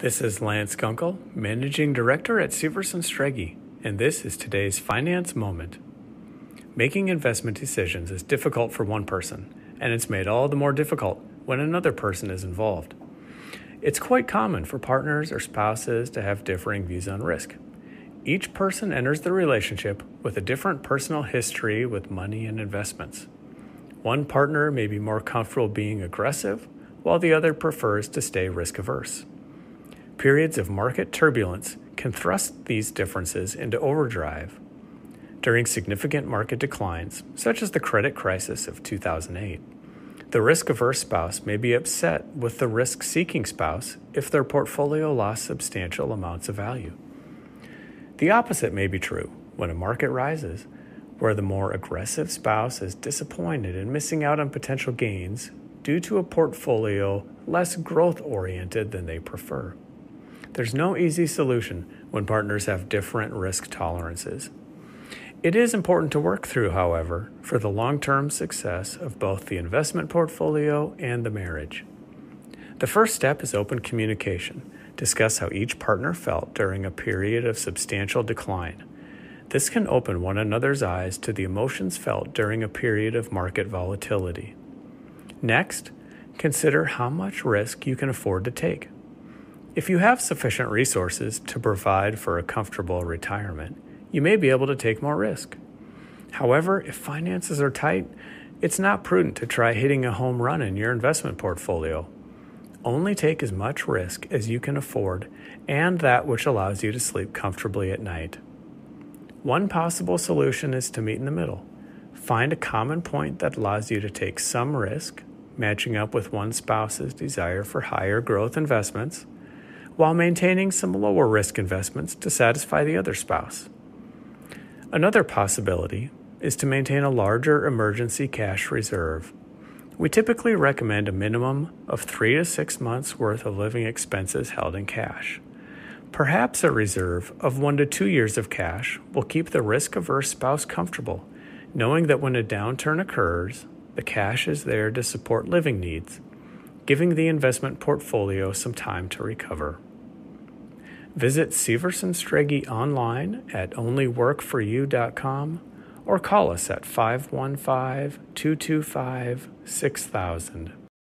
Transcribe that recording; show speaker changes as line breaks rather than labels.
This is Lance Gunkel, Managing Director at Syverson Strege, and this is today's Finance Moment. Making investment decisions is difficult for one person, and it's made all the more difficult when another person is involved. It's quite common for partners or spouses to have differing views on risk. Each person enters the relationship with a different personal history with money and investments. One partner may be more comfortable being aggressive, while the other prefers to stay risk averse. Periods of market turbulence can thrust these differences into overdrive. During significant market declines, such as the credit crisis of 2008, the risk averse spouse may be upset with the risk seeking spouse if their portfolio lost substantial amounts of value. The opposite may be true when a market rises, where the more aggressive spouse is disappointed in missing out on potential gains due to a portfolio less growth oriented than they prefer. There's no easy solution when partners have different risk tolerances. It is important to work through, however, for the long term success of both the investment portfolio and the marriage. The first step is open communication. Discuss how each partner felt during a period of substantial decline. This can open one another's eyes to the emotions felt during a period of market volatility. Next, consider how much risk you can afford to take. If you have sufficient resources to provide for a comfortable retirement, you may be able to take more risk. However, if finances are tight, it's not prudent to try hitting a home run in your investment portfolio. Only take as much risk as you can afford and that which allows you to sleep comfortably at night. One possible solution is to meet in the middle. Find a common point that allows you to take some risk, matching up with one spouse's desire for higher growth investments while maintaining some lower risk investments to satisfy the other spouse. Another possibility is to maintain a larger emergency cash reserve. We typically recommend a minimum of three to six months' worth of living expenses held in cash. Perhaps a reserve of one to two years of cash will keep the risk averse spouse comfortable, knowing that when a downturn occurs, the cash is there to support living needs, giving the investment portfolio some time to recover. Visit Syverson Strege online at onlyworkforyou.com or call us at 515 225 6000.